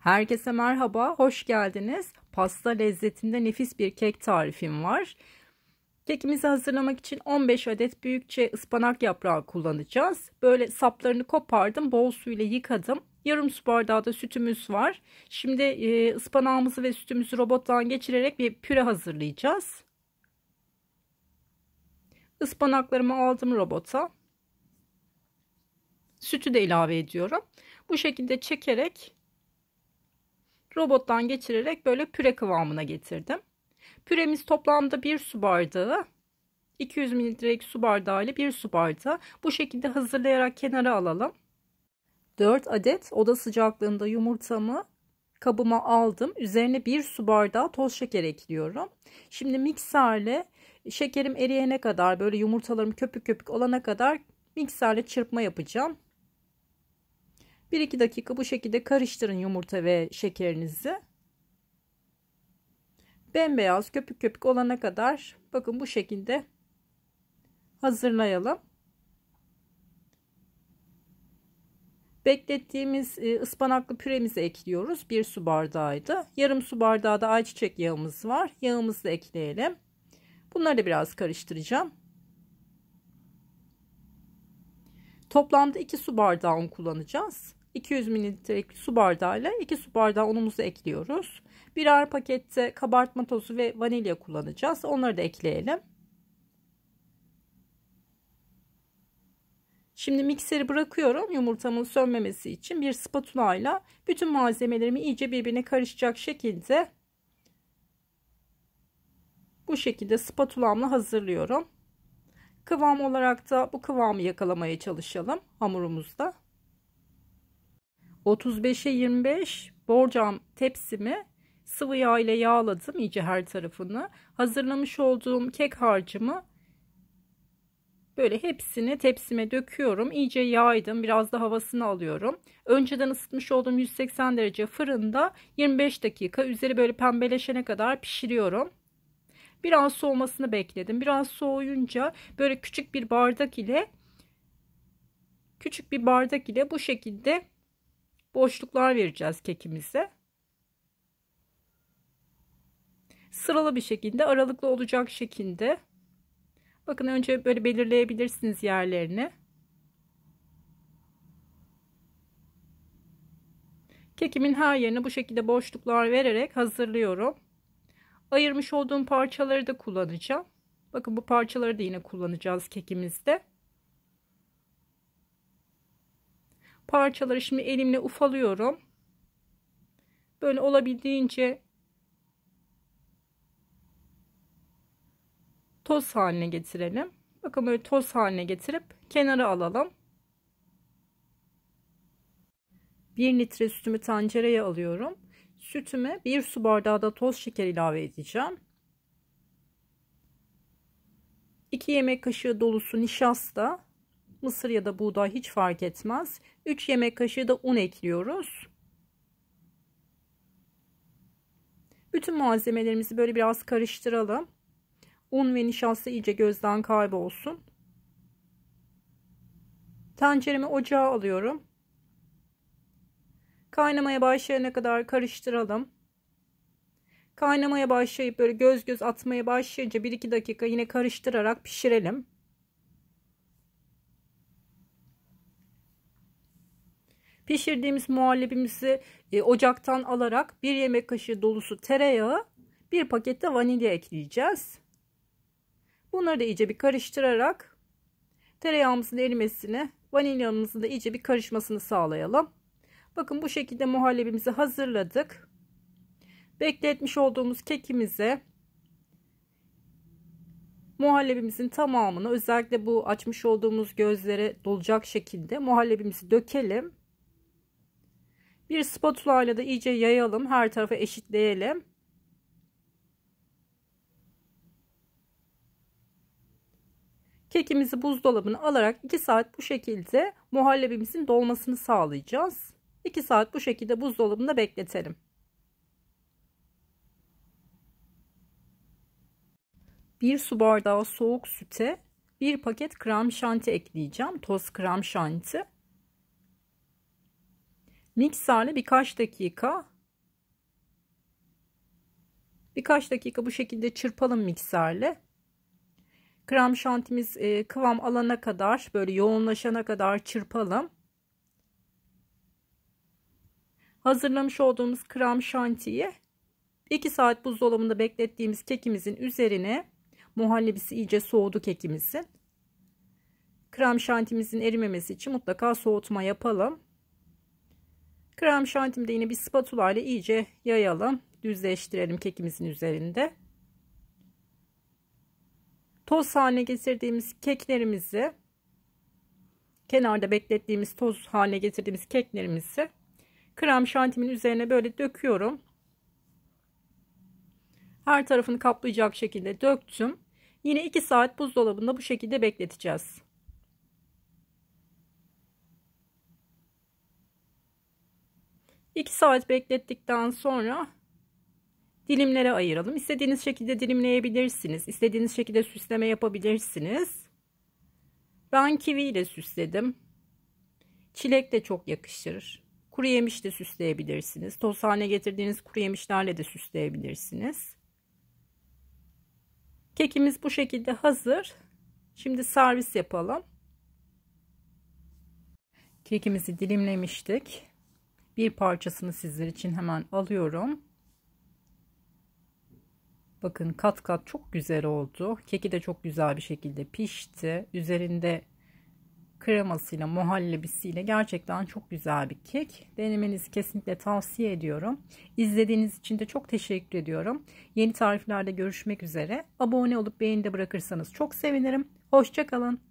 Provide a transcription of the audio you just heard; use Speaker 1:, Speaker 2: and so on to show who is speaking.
Speaker 1: Herkese merhaba, hoş geldiniz. Pasta lezzetinde nefis bir kek tarifim var. Kekimizi hazırlamak için 15 adet büyükçe ıspanak yaprağı kullanacağız. Böyle saplarını kopardım, bol su ile yıkadım. Yarım su bardağı da sütümüz var. Şimdi e, ıspanağımızı ve sütümüzü robottan geçirerek bir püre hazırlayacağız. Ispanaklarımı aldım robota. Sütü de ilave ediyorum. Bu şekilde çekerek robottan geçirerek böyle püre kıvamına getirdim. Püremiz toplamda 1 su bardağı. 200 mililitrelik su bardağı ile 1 su bardağı. Bu şekilde hazırlayarak kenara alalım. 4 adet oda sıcaklığında yumurtamı kabıma aldım. Üzerine 1 su bardağı toz şeker ekliyorum. Şimdi mikserle şekerim eriyene kadar böyle yumurtalarım köpük köpük olana kadar mikserle çırpma yapacağım. 1-2 dakika bu şekilde karıştırın yumurta ve şekerinizi. Bembeyaz köpük köpük olana kadar bakın bu şekilde hazırlayalım. Beklettiğimiz e, ıspanaklı püremizi ekliyoruz. Bir su bardağıydı. Yarım su bardağı da ayçiçek yağımız var. Yağımızı da ekleyelim. Bunları da biraz karıştıracağım. Toplamda 2 su bardağı un kullanacağız. 200 mililitrelik su bardağıyla 2 su bardağı unumuzu ekliyoruz. Birer pakette kabartma tozu ve vanilya kullanacağız. Onları da ekleyelim. Şimdi mikseri bırakıyorum yumurtamın sönmemesi için bir spatula ile bütün malzemelerimi iyice birbirine karışacak şekilde bu şekilde spatulamla hazırlıyorum. Kıvam olarak da bu kıvamı yakalamaya çalışalım hamurumuzda. 35'e 25 borcam tepsimi sıvı yağ ile yağladım iyice her tarafını. Hazırlamış olduğum kek harcımı böyle hepsini tepsime döküyorum. İyice yaydım. Biraz da havasını alıyorum. Önceden ısıtmış olduğum 180 derece fırında 25 dakika üzeri böyle pembeleşene kadar pişiriyorum. Biraz soğumasını bekledim. Biraz soğuyunca böyle küçük bir bardak ile küçük bir bardak ile bu şekilde boşluklar vereceğiz kekimize. Sıralı bir şekilde aralıklı olacak şekilde. Bakın önce böyle belirleyebilirsiniz yerlerini. Kekimin her yerine bu şekilde boşluklar vererek hazırlıyorum. Ayırmış olduğum parçaları da kullanacağım. Bakın bu parçaları da yine kullanacağız kekimizde. Parçaları şimdi elimle ufalıyorum. Böyle olabildiğince toz haline getirelim. Bakın böyle toz haline getirip kenara alalım. 1 litre sütümü tencereye alıyorum. Sütüme 1 su bardağı da toz şeker ilave edeceğim. 2 yemek kaşığı dolusu nişasta, mısır ya da buğday hiç fark etmez. 3 yemek kaşığı da un ekliyoruz. Bütün malzemelerimizi böyle biraz karıştıralım. Un ve nişasta iyice gözden kaybolsun. Tenceremi ocağa alıyorum. Kaynamaya başlayana kadar karıştıralım. Kaynamaya başlayıp böyle göz göz atmaya başlayınca 1-2 dakika yine karıştırarak pişirelim. Pişirdiğimiz muhallebimizi e, ocaktan alarak bir yemek kaşığı dolusu tereyağı, bir pakette vanilya ekleyeceğiz. Bunları da iyice bir karıştırarak tereyağımızın erimesini, vanilyamızın da iyice bir karışmasını sağlayalım. Bakın bu şekilde muhallebimizi hazırladık. Bekletmiş olduğumuz kekimize muhallebimizin tamamını özellikle bu açmış olduğumuz gözlere dolacak şekilde muhallebimizi dökelim. Bir spatula ile de iyice yayalım. Her tarafa eşitleyelim. Kekimizi buzdolabına alarak 2 saat bu şekilde muhallebimizin dolmasını sağlayacağız. 2 saat bu şekilde buzdolabında bekletelim. Bir su bardağı soğuk süte bir paket krem şanti ekleyeceğim. Toz krem şanti. Mikserle birkaç dakika Birkaç dakika bu şekilde çırpalım mikserle. Krem şantimiz e, kıvam alana kadar böyle yoğunlaşana kadar çırpalım. Hazırlamış olduğumuz krem şantiyi 2 saat buzdolabında beklettiğimiz kekimizin üzerine muhallebisi iyice soğudu kekimizin. Krem şantimizin erimemesi için mutlaka soğutma yapalım. Krem şantimi de yine bir spatula ile iyice yayalım. Düzleştirelim kekimizin üzerinde. Toz haline getirdiğimiz keklerimizi kenarda beklettiğimiz toz haline getirdiğimiz keklerimizi krem şantimin üzerine böyle döküyorum. Her tarafını kaplayacak şekilde döktüm. Yine 2 saat buzdolabında bu şekilde bekleteceğiz. İki saat beklettikten sonra dilimlere ayıralım. İstediğiniz şekilde dilimleyebilirsiniz. İstediğiniz şekilde süsleme yapabilirsiniz. Ben kivi ile süsledim. Çilek de çok yakışır. Kuru yemiş de süsleyebilirsiniz. Toz haline getirdiğiniz kuru yemişlerle de süsleyebilirsiniz. Kekimiz bu şekilde hazır. Şimdi servis yapalım. Kekimizi dilimlemiştik. Bir parçasını sizler için hemen alıyorum. Bakın kat kat çok güzel oldu. Keki de çok güzel bir şekilde pişti. Üzerinde kremasıyla, muhallebisiyle gerçekten çok güzel bir kek. Denemenizi kesinlikle tavsiye ediyorum. İzlediğiniz için de çok teşekkür ediyorum. Yeni tariflerde görüşmek üzere. Abone olup beğeni de bırakırsanız çok sevinirim. Hoşçakalın.